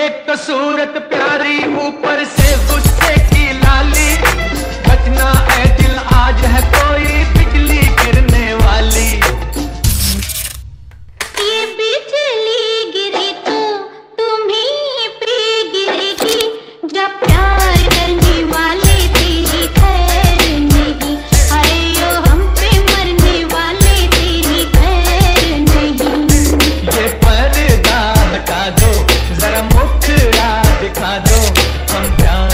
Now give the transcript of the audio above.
एक तो सूरत प्यारी I'm down.